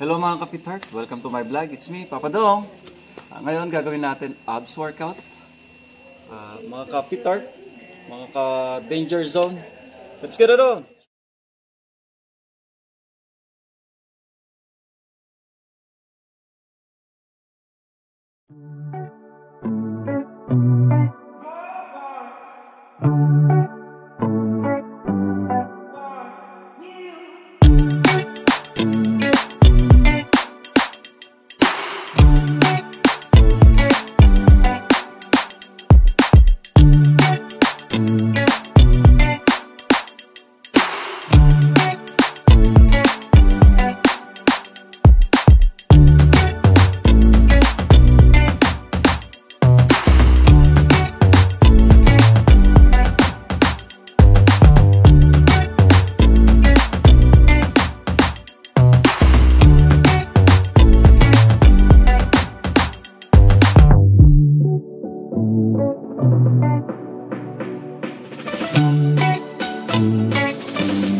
Hello mga kapit-heart, welcome to my vlog. It's me, Papa Dong. Ah, ngayon gagawin natin abs workout. Ah, mga kapit-heart, mga ka-danger zone. Let's get it on! Okay mga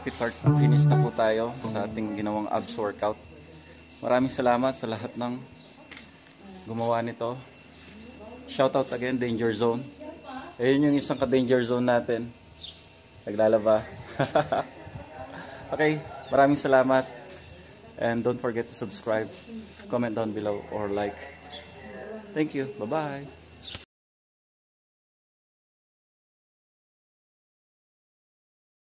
kapitart, finish na po tayo sa ating ginawang abs workout. Maraming salamat sa lahat ng gumawa nito. Shoutout again, Danger Zone. Ayun yung isang ka-danger zone natin. Naglalaba. okay, maraming salamat. And don't forget to subscribe, comment down below, or like. Thank you. Bye-bye.